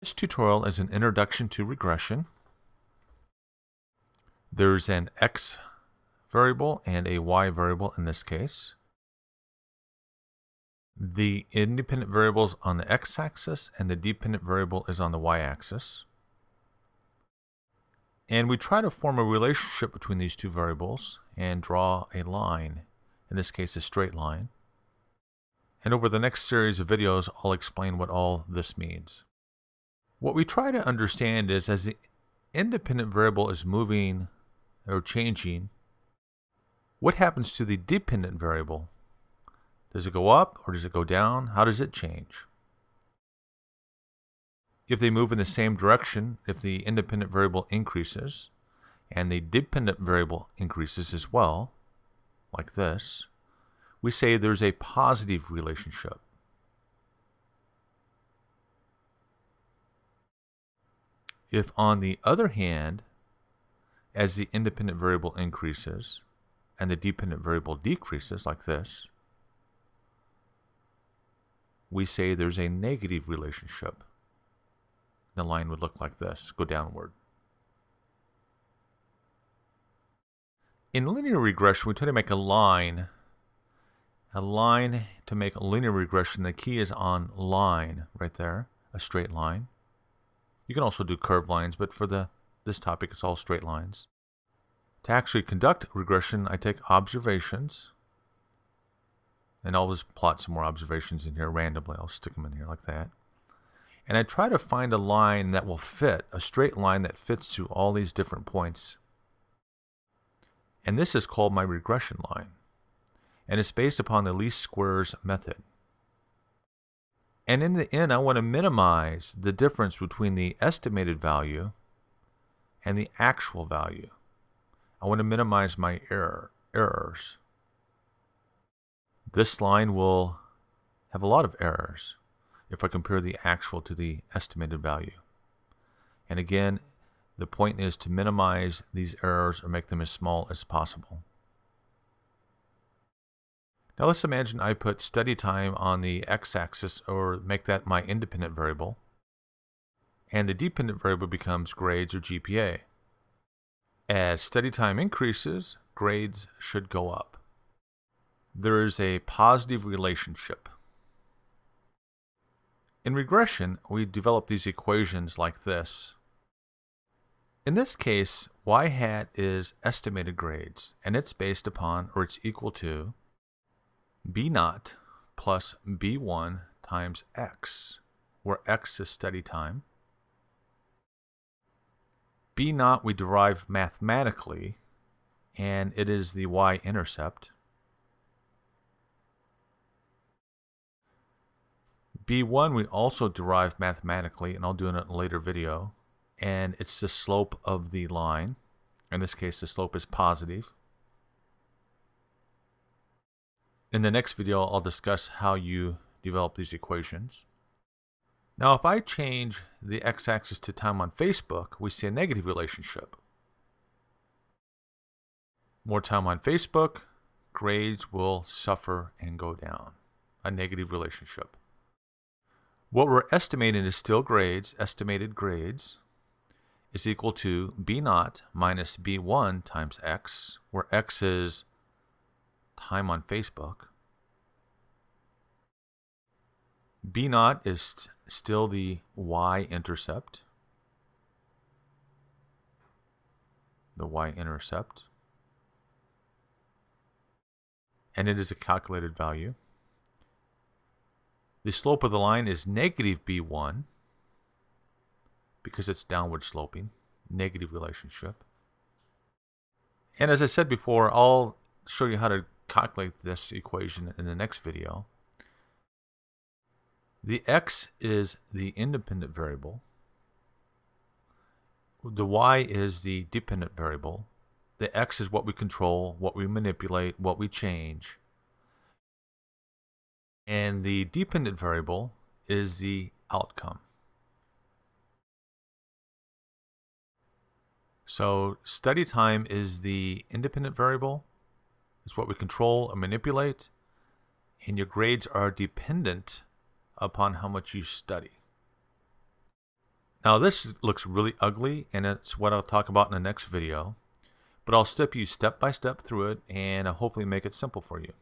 This tutorial is an introduction to regression. There's an x variable and a y variable in this case. The independent variable is on the x-axis and the dependent variable is on the y-axis. And we try to form a relationship between these two variables and draw a line, in this case a straight line. And over the next series of videos, I'll explain what all this means. What we try to understand is as the independent variable is moving or changing, what happens to the dependent variable? Does it go up or does it go down? How does it change? If they move in the same direction, if the independent variable increases and the dependent variable increases as well, like this, we say there's a positive relationship. If on the other hand, as the independent variable increases and the dependent variable decreases like this, we say there's a negative relationship. The line would look like this, go downward. In linear regression, we try to make a line. A line to make a linear regression, the key is on line right there, a straight line. You can also do curved lines, but for the this topic, it's all straight lines. To actually conduct regression, I take observations, and I'll just plot some more observations in here randomly. I'll stick them in here like that. And I try to find a line that will fit, a straight line that fits to all these different points. And this is called my regression line. And it's based upon the least squares method. And in the end, I want to minimize the difference between the estimated value and the actual value. I want to minimize my error errors. This line will have a lot of errors if I compare the actual to the estimated value. And again, the point is to minimize these errors or make them as small as possible. Now let's imagine I put study time on the x-axis or make that my independent variable. And the dependent variable becomes grades or GPA. As study time increases, grades should go up. There is a positive relationship. In regression, we develop these equations like this. In this case, y hat is estimated grades, and it's based upon, or it's equal to, b naught plus b1 times x, where x is study time. b naught we derive mathematically, and it is the y-intercept. b1 we also derive mathematically, and I'll do it in a later video, and it's the slope of the line. In this case, the slope is positive. In the next video, I'll discuss how you develop these equations. Now, if I change the x-axis to time on Facebook, we see a negative relationship. More time on Facebook, grades will suffer and go down. A negative relationship. What we're estimating is still grades, estimated grades, is equal to b naught minus b1 times x, where x is time on Facebook. B naught is st still the y-intercept. The y-intercept. And it is a calculated value. The slope of the line is negative b1 because it's downward sloping, negative relationship. And as I said before, I'll show you how to calculate this equation in the next video. The x is the independent variable. The y is the dependent variable. The x is what we control, what we manipulate, what we change. And the dependent variable is the outcome. So study time is the independent variable. It's what we control and manipulate. And your grades are dependent upon how much you study. Now this looks really ugly and it's what I'll talk about in the next video. But I'll step you step by step through it and I'll hopefully make it simple for you.